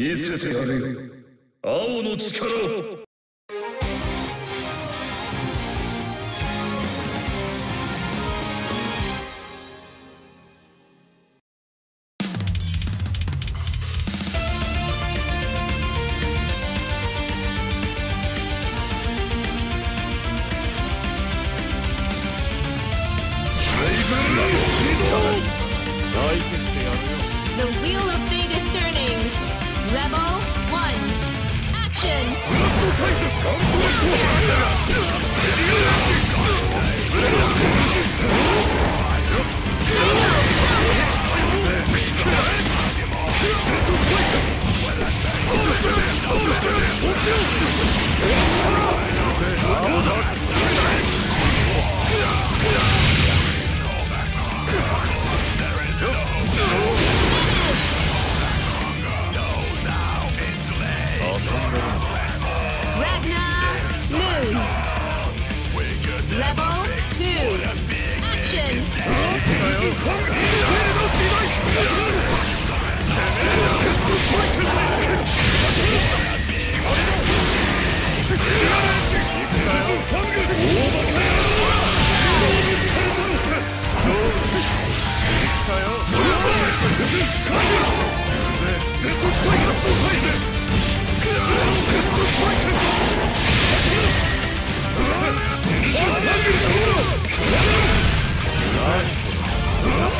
見せてやる。よ青の力を。才是常规动。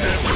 Yeah.